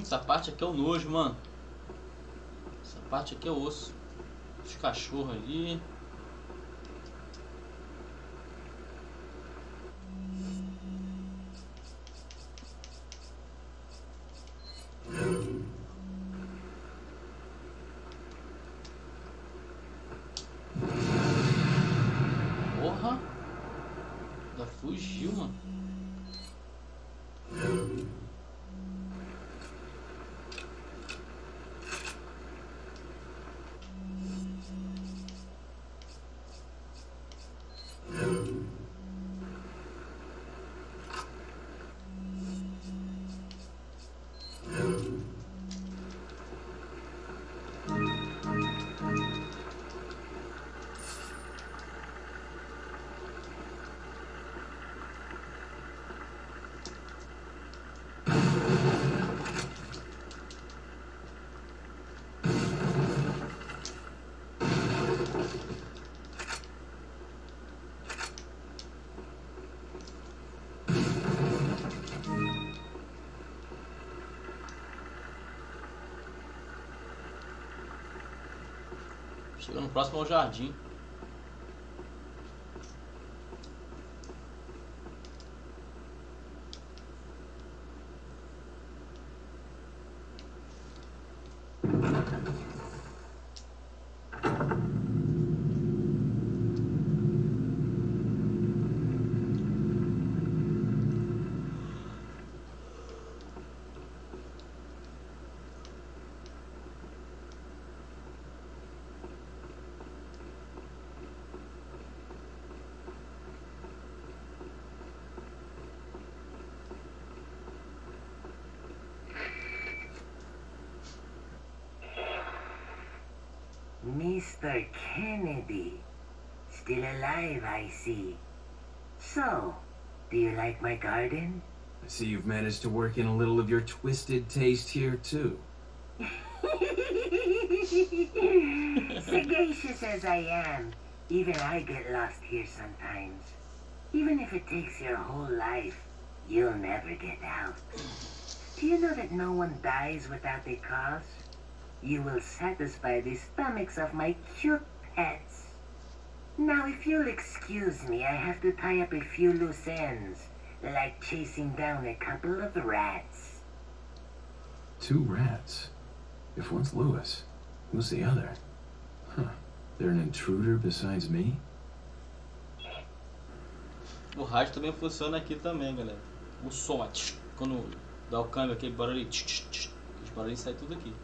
essa parte aqui é o nojo, mano. Essa parte aqui é osso. Os cachorros ali. Chegando próximo ao jardim. Mr. Kennedy. Still alive, I see. So, do you like my garden? I see you've managed to work in a little of your twisted taste here, too. Sagacious as I am, even I get lost here sometimes. Even if it takes your whole life, you'll never get out. Do you know that no one dies without a cause? You will satisfy the stomachs of my cute pets. Now, if you'll excuse me, I have to tie up a few loose ends, like chasing down a couple of rats. Two rats? If one's Luis, who's the other? Huh. They're an intruder besides me? O rádio também funciona aqui também, galera. O som, quando dá o câmbio, aquele barulho, aquele barulho sai tudo aqui.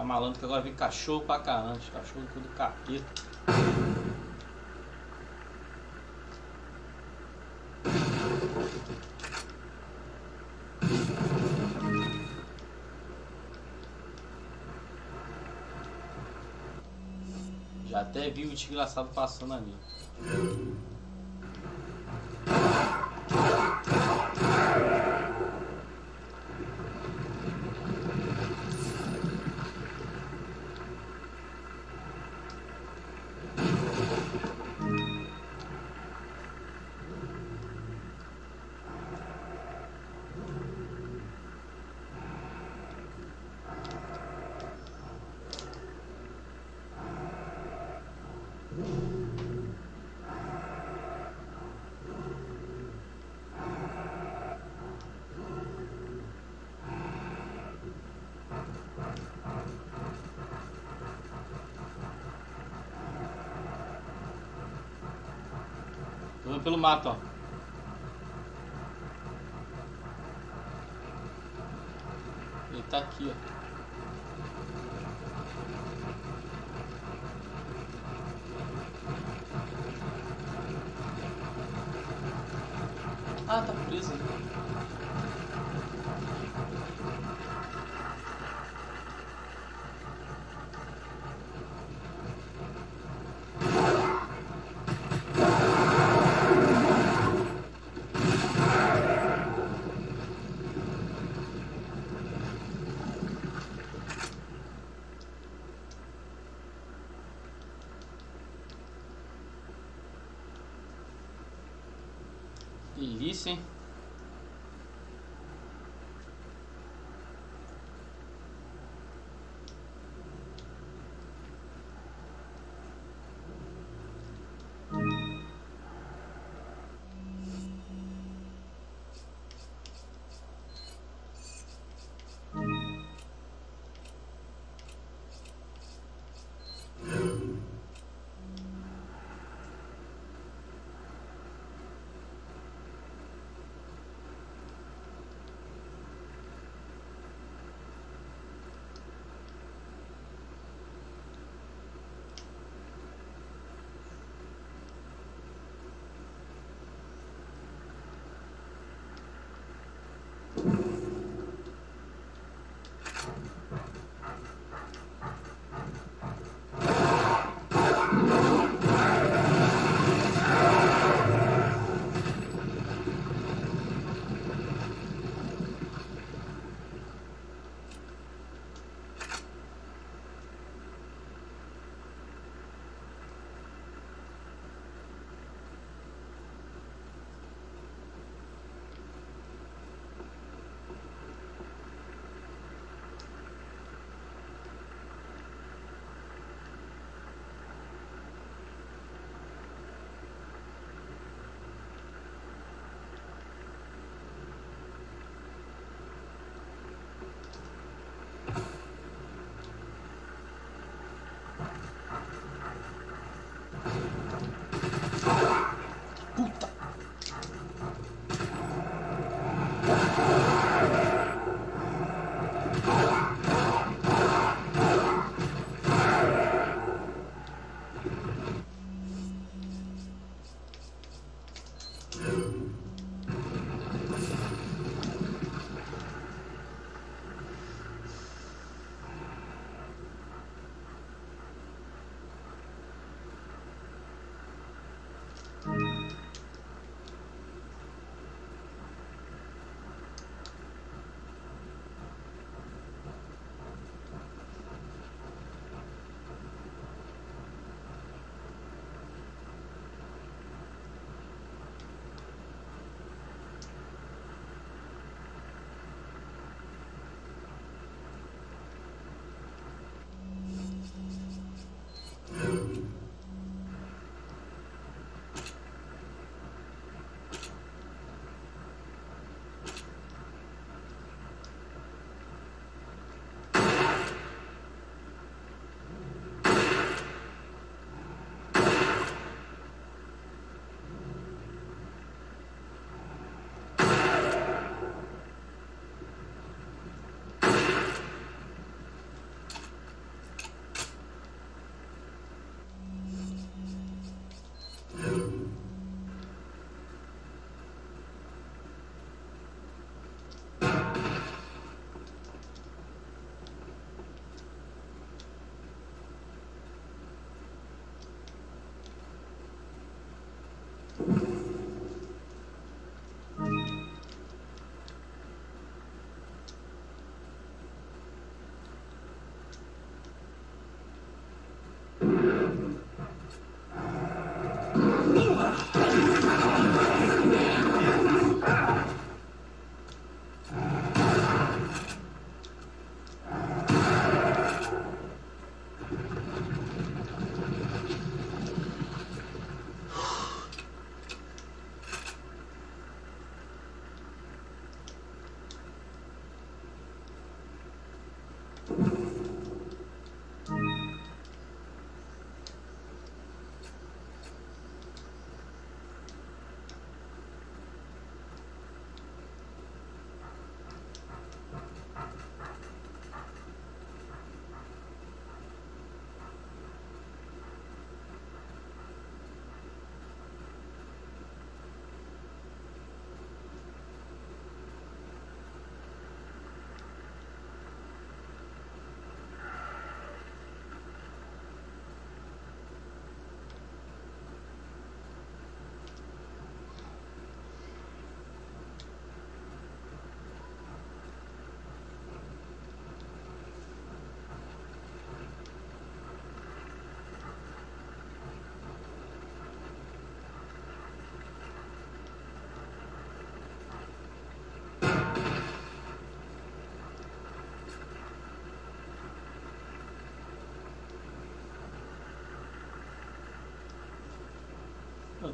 Tá malando que agora vem cachorro pra caramba, cachorro tudo capeta. Já até vi o desgraçado passando ali. pelo mato, ó. Ele tá aqui, ó.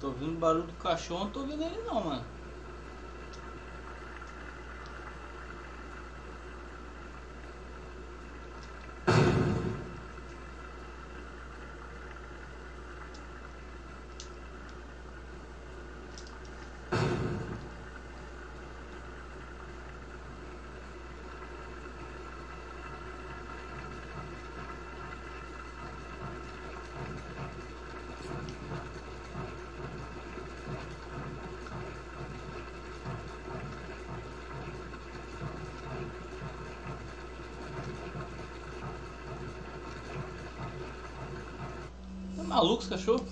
tô ouvindo barulho do cachorro, não tô ouvindo ele não, mano. maluco cachorro?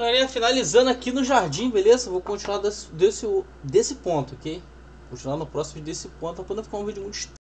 Galerinha, finalizando aqui no jardim, beleza? Vou continuar desse, desse, desse ponto, ok? Vou continuar no próximo desse ponto, para não ficar um vídeo muito